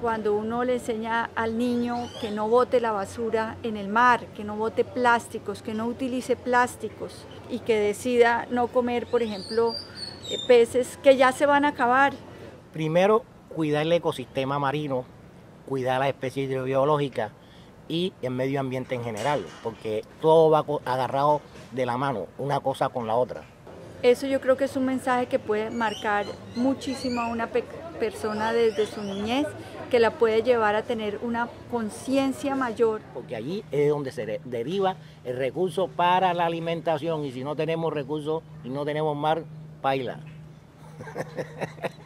cuando uno le enseña al niño que no bote la basura en el mar, que no bote plásticos, que no utilice plásticos y que decida no comer, por ejemplo, eh, peces que ya se van a acabar. Primero, cuidar el ecosistema marino, cuidar las especies hidrobiológicas y el medio ambiente en general, porque todo va agarrado de la mano, una cosa con la otra. Eso yo creo que es un mensaje que puede marcar muchísimo a una persona desde su niñez, que la puede llevar a tener una conciencia mayor. Porque allí es donde se deriva el recurso para la alimentación y si no tenemos recursos y no tenemos mar, paila.